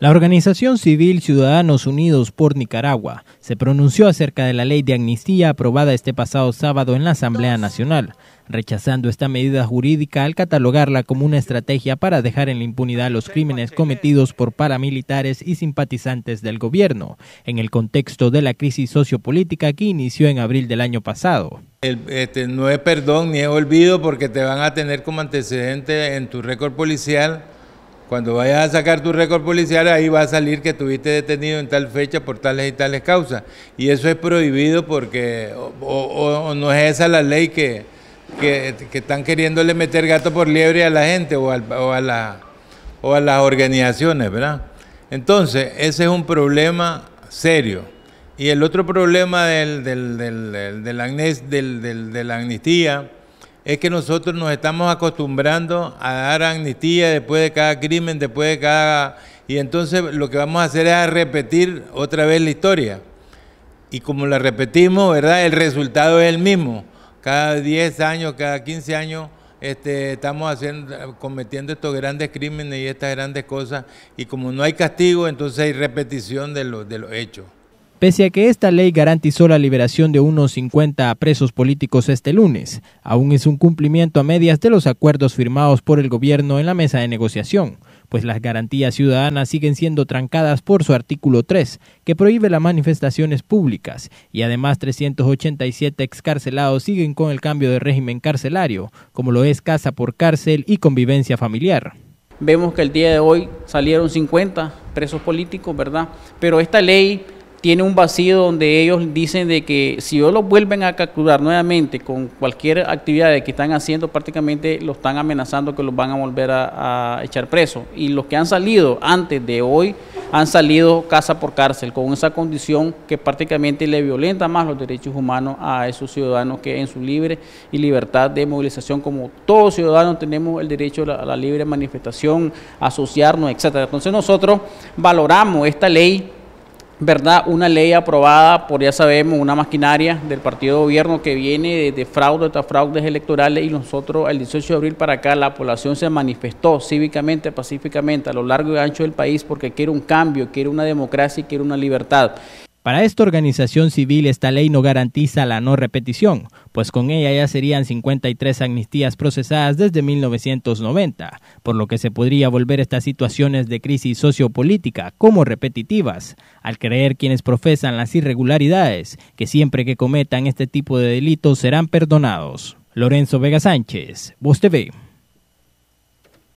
La organización civil Ciudadanos Unidos por Nicaragua se pronunció acerca de la ley de amnistía aprobada este pasado sábado en la Asamblea Nacional, rechazando esta medida jurídica al catalogarla como una estrategia para dejar en la impunidad los crímenes cometidos por paramilitares y simpatizantes del gobierno, en el contexto de la crisis sociopolítica que inició en abril del año pasado. este, no es perdón ni es olvido porque te van a tener como antecedente en tu récord policial cuando vayas a sacar tu récord policial, ahí va a salir que tuviste detenido en tal fecha por tales y tales causas. Y eso es prohibido porque o, no es esa la ley que, que, están queriéndole meter gato por liebre a la gente o, a, la, o a las organizaciones, ¿verdad? Entonces, ese es un problema serio. Y el otro problema del, del, del, del, de la amnistía es que nosotros nos estamos acostumbrando a dar amnistía después de cada crimen, después de cada... Y entonces lo que vamos a hacer es repetir otra vez la historia. Y como la repetimos, ¿verdad? El resultado es el mismo. Cada 10 años, cada 15 años, este, estamos haciendo, cometiendo estos grandes crímenes y estas grandes cosas. Y como no hay castigo, entonces hay repetición de, de los hechos. Pese a que esta ley garantizó la liberación de unos 50 presos políticos este lunes, aún es un cumplimiento a medias de los acuerdos firmados por el gobierno en la mesa de negociación, pues las garantías ciudadanas siguen siendo trancadas por su artículo 3, que prohíbe las manifestaciones públicas, y además 387 excarcelados siguen con el cambio de régimen carcelario, como lo es casa por cárcel y convivencia familiar. Vemos que el día de hoy salieron 50 presos políticos, ¿verdad? Pero esta ley tiene un vacío donde ellos dicen de que si ellos los vuelven a capturar nuevamente con cualquier actividad que están haciendo, prácticamente lo están amenazando que los van a volver a, echar presos. Y los que han salido antes de hoy han salido casa por cárcel, con esa condición que prácticamente le violenta más los derechos humanos a esos ciudadanos que en su libre y libertad de movilización, como todos ciudadanos tenemos el derecho a la, libre manifestación, asociarnos, etcétera. Entonces nosotros valoramos esta ley ¿verdad? Una ley aprobada por, ya sabemos, una maquinaria del partido de gobierno que viene de, fraude tras fraudes electorales y nosotros el 18 de abril para acá la población se manifestó cívicamente, pacíficamente a lo largo y ancho del país porque quiere un cambio, quiere una democracia y quiere una libertad. Para esta organización civil esta ley no garantiza la no repetición, pues con ella ya serían 53 amnistías procesadas desde 1990, por lo que se podría volver estas situaciones de crisis sociopolítica como repetitivas, al creer quienes profesan las irregularidades, que siempre que cometan este tipo de delitos serán perdonados. Lorenzo Vega Sánchez, Voz TV.